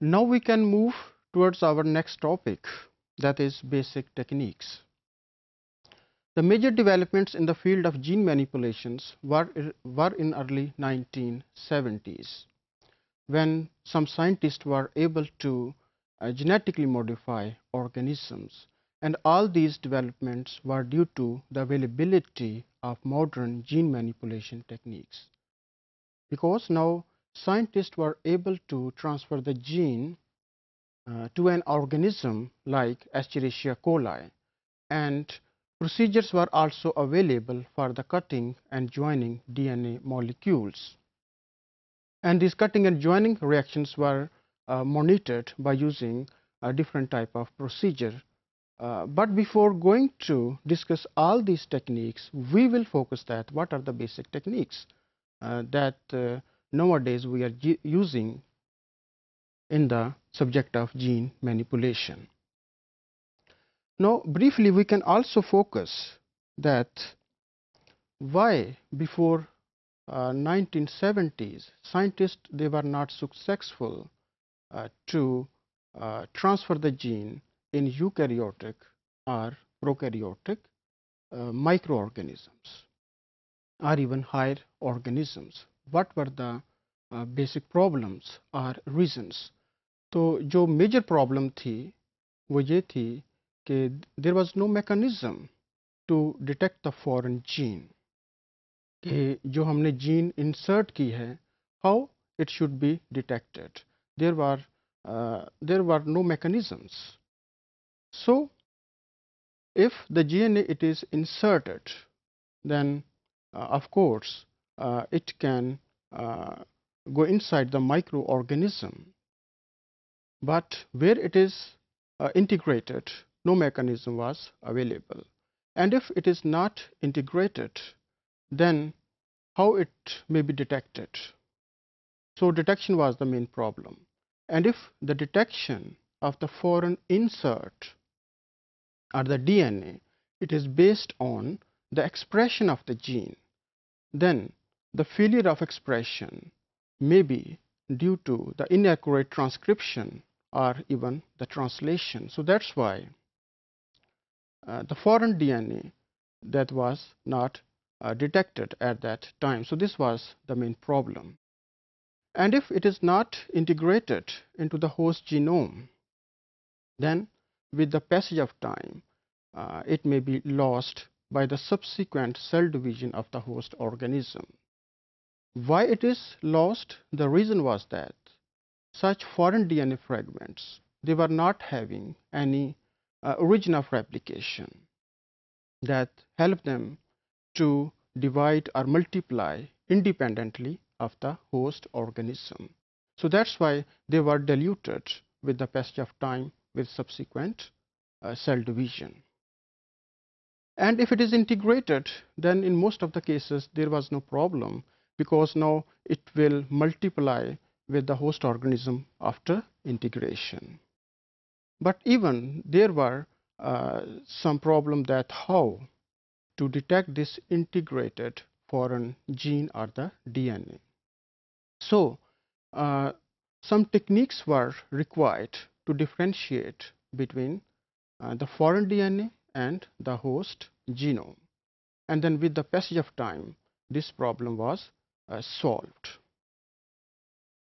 Now we can move towards our next topic that is basic techniques. The major developments in the field of gene manipulations were, were in early 1970s when some scientists were able to uh, genetically modify organisms and all these developments were due to the availability of modern gene manipulation techniques. Because now scientists were able to transfer the gene uh, to an organism like Escherichia coli and procedures were also available for the cutting and joining DNA molecules. And these cutting and joining reactions were uh, monitored by using a different type of procedure. Uh, but before going to discuss all these techniques, we will focus that what are the basic techniques uh, that uh, nowadays we are using in the subject of gene manipulation. Now, briefly we can also focus that why before uh, 1970s scientists they were not successful uh, to uh, transfer the gene in eukaryotic or prokaryotic uh, microorganisms or even higher organisms what were the uh, basic problems or reasons तो जो major problem थी वो ये थी कि there was no mechanism to detect the foreign gene कि जो हमने जीन इंसर्ट की है how it should be detected there were there were no mechanisms so if the DNA it is inserted then uh, of course uh, it can uh, go inside the microorganism. But where it is uh, integrated, no mechanism was available. And if it is not integrated, then how it may be detected? So detection was the main problem. And if the detection of the foreign insert or the DNA, it is based on the expression of the gene, then the failure of expression may be due to the inaccurate transcription or even the translation. So that's why uh, the foreign DNA that was not uh, detected at that time. So this was the main problem. And if it is not integrated into the host genome, then with the passage of time, uh, it may be lost by the subsequent cell division of the host organism. Why it is lost? The reason was that such foreign DNA fragments, they were not having any uh, origin of replication that help them to divide or multiply independently of the host organism. So that's why they were diluted with the passage of time with subsequent uh, cell division. And if it is integrated, then in most of the cases there was no problem because now it will multiply with the host organism after integration. But even there were uh, some problem that how to detect this integrated foreign gene or the DNA. So uh, some techniques were required to differentiate between uh, the foreign DNA and the host genome. And then with the passage of time, this problem was Uh, solved.